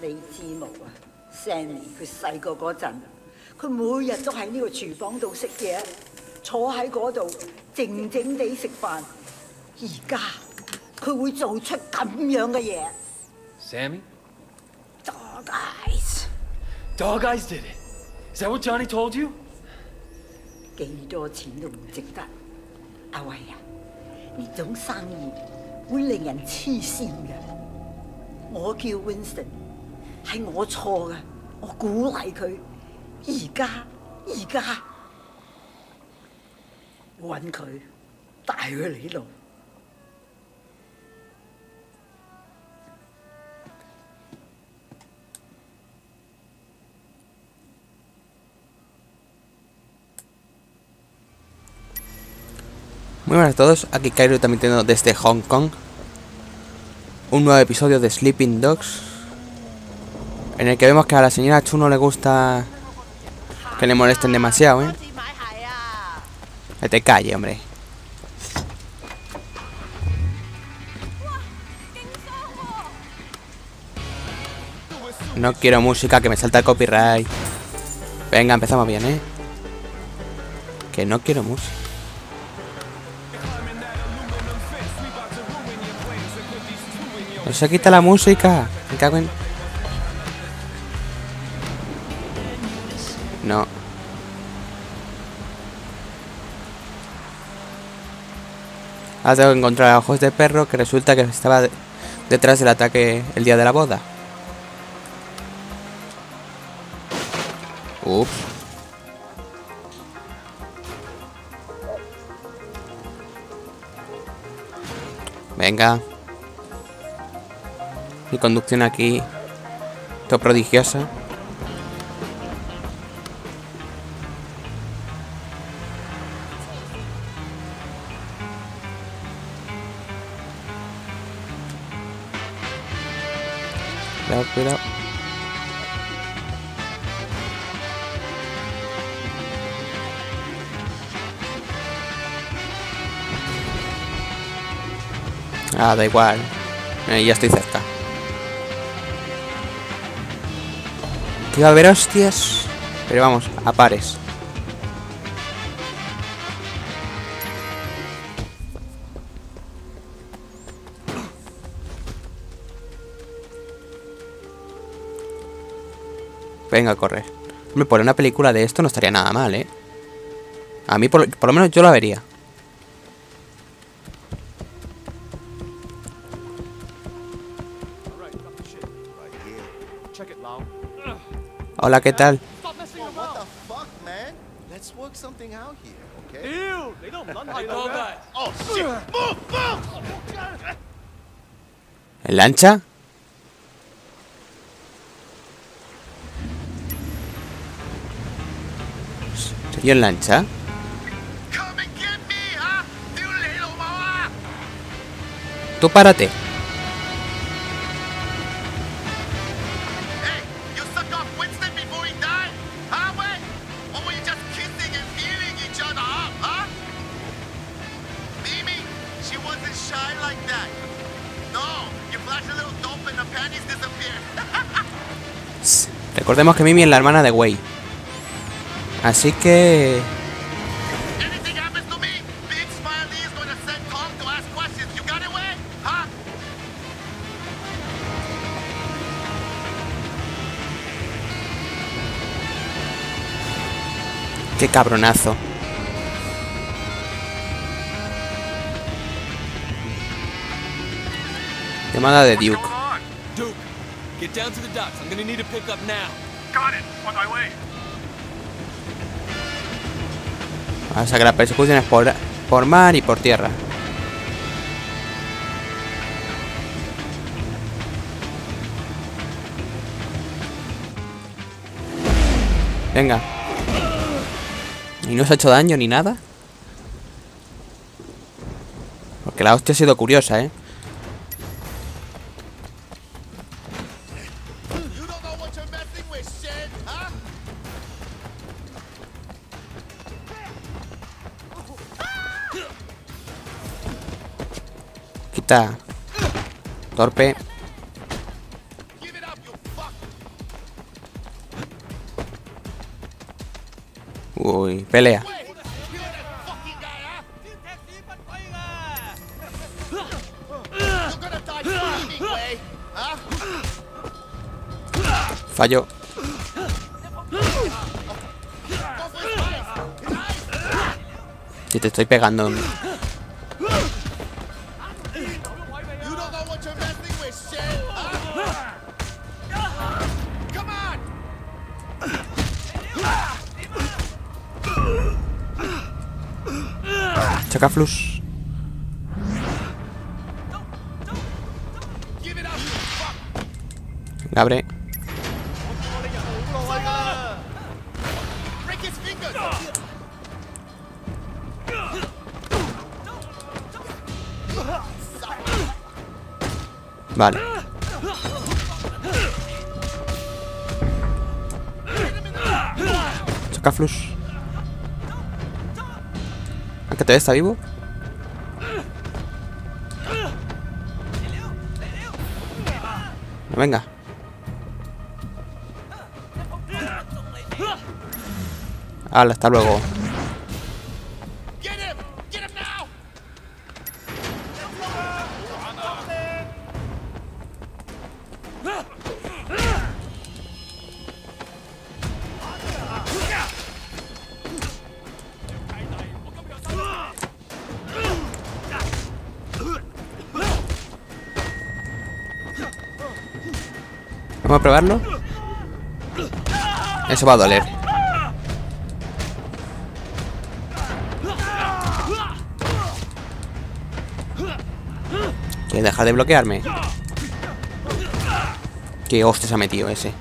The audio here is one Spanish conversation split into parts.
你知冇啊？Sammy 佢细个嗰阵佢每日都喺呢个厨房度食嘢坐喺嗰度静静地食饭而家佢会做出咁样嘅嘢。Sammy dog eyes dog eyes did it. Is that what johnny told you? 几多钱都唔值得。阿威啊呢种生意会令人痴线嘅。我叫 Winston，系我错嘅，我鼓励佢。而家，而家揾佢，带佢嚟呢度。 Muy buenas a todos, aquí Cairo también tengo desde Hong Kong Un nuevo episodio de Sleeping Dogs En el que vemos que a la señora Chu no le gusta que le molesten demasiado, ¿eh? Que te calle, hombre No quiero música que me salta el copyright Venga, empezamos bien, ¿eh? Que no quiero música No se quita la música. Me cago en... No. Ahora tengo que encontrar a ojos de perro que resulta que estaba de- detrás del ataque el día de la boda. Ups. Venga. Mi conducción aquí. Todo prodigiosa. Cuidado, cuidado. Ah, da igual. Eh, ya estoy cerca. Iba a haber hostias. Pero vamos, a pares. Venga, a correr. Hombre, por una película de esto no estaría nada mal, ¿eh? A mí, por, por lo menos, yo la vería. Shit! Move! Move! ¿En lancha? ¿Soy yo en lancha? Come and Recordemos que Mimi es la hermana de Wei. Así que... Qué cabronazo. Llamada de? Duke, get down to the docks. I'm gonna need a pickup now. Got it. On my way. O sea que la persecución es por, por mar y por tierra. Venga. ¿Y no se ha hecho daño ni nada? Porque la hostia ha sido curiosa, ¿eh? shit, huh? Quita. Torpe. Uy, pelea. Fallo. Si te estoy pegando. Know what Vale. Chacaflus. ¿Aunque todavía está vivo? Venga. Hala, hasta luego. Vamos a probarlo. Eso va a doler. ¿Quieres dejar de bloquearme? ¿Qué hostia se ha metido ese?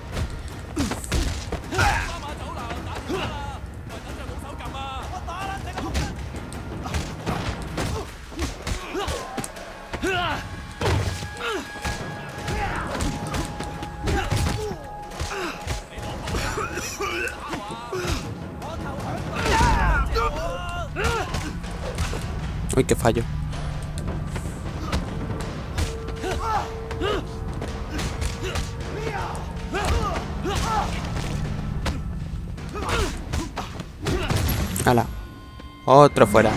Uy, qué fallo. Hala. Otro fuera.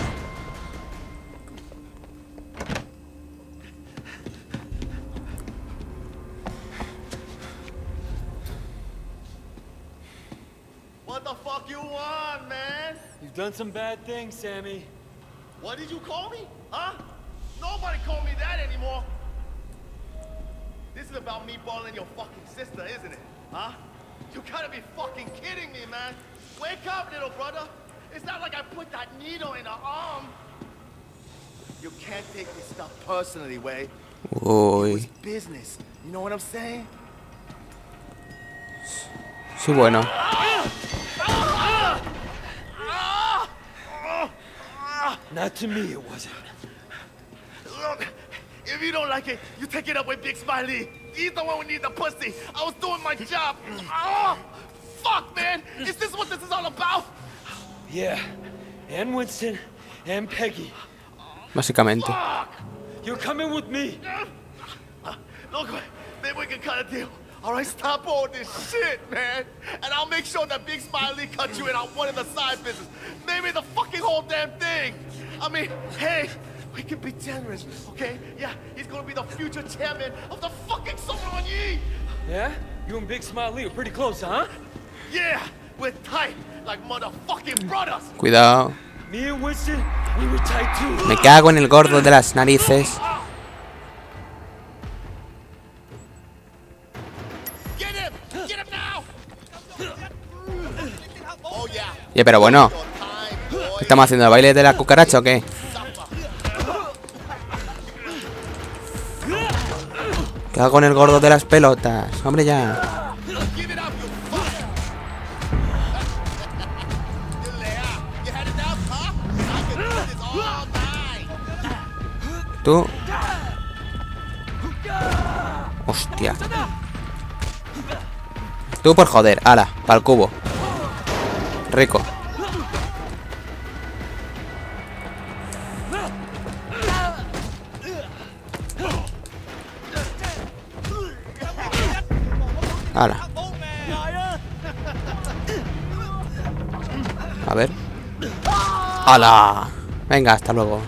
What the fuck you want, man? You've done some bad things, Sammy. What did you call me? Huh? Nobody called me that anymore. This is about me balling your fucking sister, isn't it? Huh? You gotta be fucking kidding me, man. Wake up, little brother. It's not like I put that needle in her arm. You can't take this stuff personally, Way. Uy. It's business. You know what I'm saying? Sí, bueno. Ah! Not to me, it wasn't. Look, if you don't like it, you take it up with Big Smiley. He's the one who needs the pussy. I was doing my job. Oh, fuck, man. Is this what this is all about? Yeah. And Winston and Peggy. Básicamente. Fuck. You're coming with me. Look, maybe we can cut a deal. All right, stop all this shit, man. And I'll make sure that Big Smiley cuts you in on one of the side business. Maybe the fucking whole damn thing. I mean, hey, we can be generous, okay? Yeah, he's gonna be the future chairman of the fucking Yi. Yeah? You and Big Smiley are pretty close, huh? Yeah, we're tight like motherfucking brothers. Cuidado. Me and Winston, we were tight too. Me cago en el gordo de las narices. Yeah. Pero bueno. Your time, boy. ¿Qué estamos haciendo? ¿El baile de la cucaracha o qué? ¿Qué hago con el gordo de las pelotas? Hombre, ya. Tú. Hostia. Tú por joder. Ala, pa'l cubo. Rico. A ver. ¡Hala! Venga, hasta luego.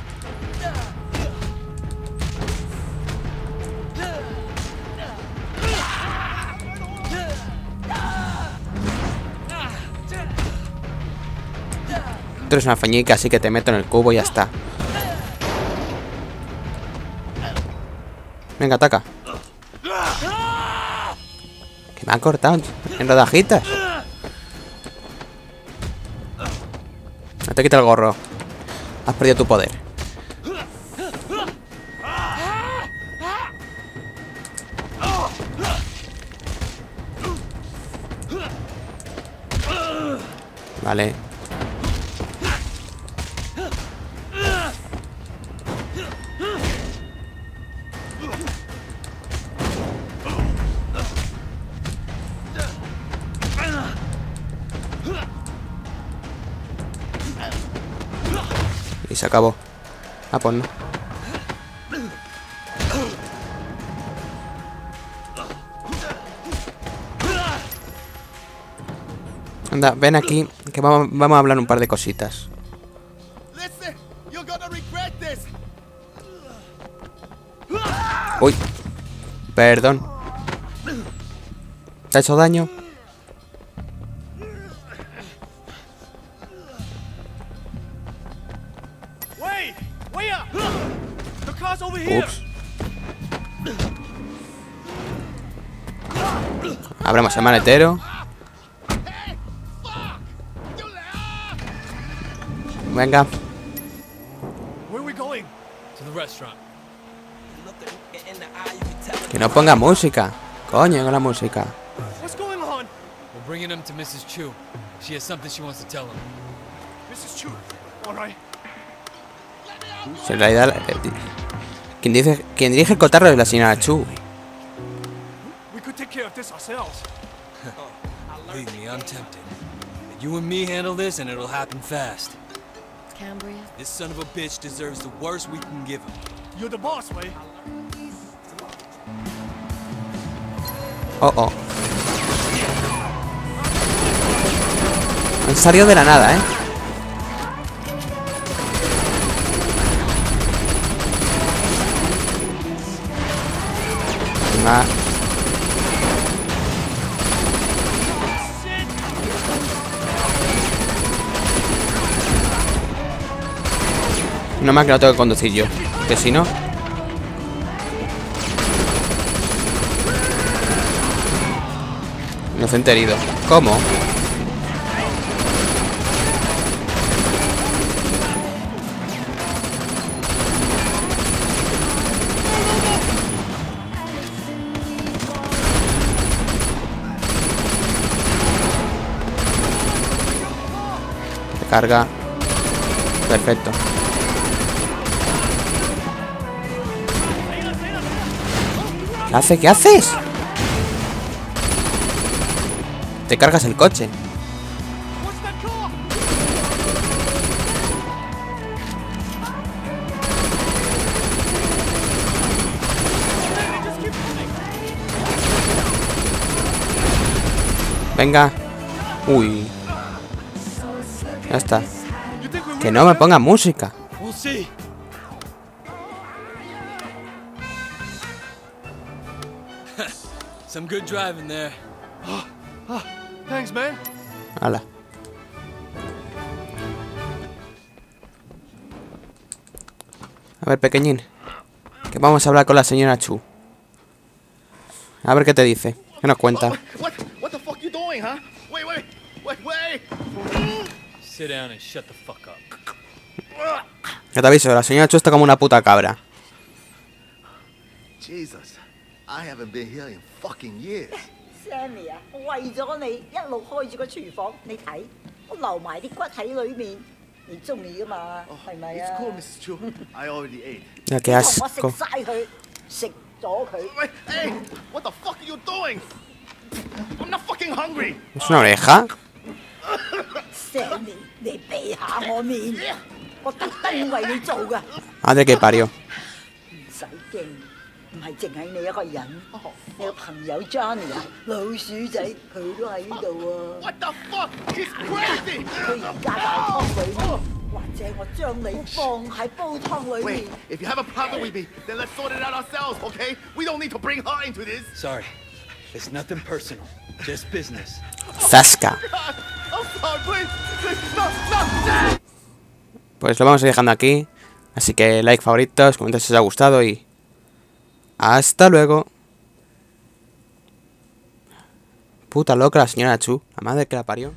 Tú eres una feñica, así que te meto en el cubo y ya está. Venga, ataca. Me han cortado en rodajitas. No te quita el gorro. Has perdido tu poder. Vale. Acabó. Ah, pues no. Anda, ven aquí, que vamos, vamos a hablar un par de cositas. Uy. Perdón. ¿Te ha hecho daño? Up! The car's over here! Ups. Abramos el maletero. Venga. Where are we going? To the restaurant. Que no ponga música. Coño, con la música. What's going on? We're bringing him to Mrs. Chu. She has something she wants to tell him. Mrs. Chu. Alright. Si en realidad... eh, Quien, dice, quien dirige el cotarro es la señora Chu. We could take care of this ourselves. Believe me, I'm tempted. But you and me handle this and it'll happen fast. Cambria? This son of a bitch deserves the worst we can give him. You're the boss, Wei. Oh, oh. Han salido de la nada, ¿eh? No más que lo tengo que conducir yo. Que si no... Inocente herido. ¿Cómo? Carga. Perfecto. ¿Qué hace? ¿Qué haces? Te cargas el coche. Venga. Uy. Ya está. Que no me ponga música. See. Some good driving there. Thanks, man. Hala. A ver, pequeñín. Que vamos a hablar con la señora Chu. A ver qué te dice. ¿Qué nos cuenta? What? What the fuck you doing, huh? Wait, wait, wait, wait. Sit down and shut the fuck up. Ya te aviso, la señora Chu está como una puta cabra. Jesus, I haven't been here in fucking years. Sammy 啊，我为咗你一路开住个厨房，你睇我留埋啲骨喺里面，你中意噶嘛？系咪 It's 啊？ cool, Mrs. Chu. I already ate. Ya, qué 你同我食 asco. 晒佢，食咗佢。 Wait, hey, what the fuck are you doing? I'm not fucking hungry. ¿Es una oreja? 你避下我面，我特登為你做噶，唔 Madre que parió. 使驚。唔係淨係你一個人，你個朋友 Johnny 啊，老鼠仔佢都喺度啊！What the fuck? He's crazy! 佢而家大湯裏面，或者我將你放喺煲湯裏 Wait, 面。if you have a problem with me, then let's sort it out ourselves, okay? We don't need to bring her into this. Sorry. It's nothing personal. Just business. Zasca. Pues lo vamos a ir dejando aquí. Así que like, favoritos, comentarios si os ha gustado y... Hasta luego. Puta loca la señora Chu. La madre que la parió.